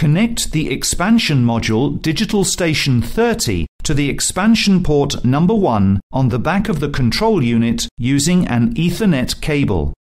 Connect the expansion module Digital Station 30 to the expansion port number 1 on the back of the control unit using an Ethernet cable.